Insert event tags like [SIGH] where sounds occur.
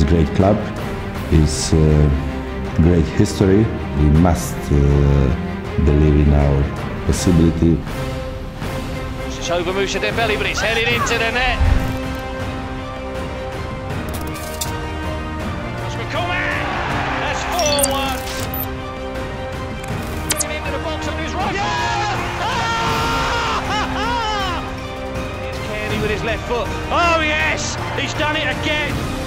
great club. It's uh, great history. We must uh, believe in our possibility. It's over Moussa Dembele, but it's headed into the net. That's McCormack. That's 4-1. Into the box on his right. Yeah! [LAUGHS] Here's Cairney with his left foot. Oh yes, he's done it again.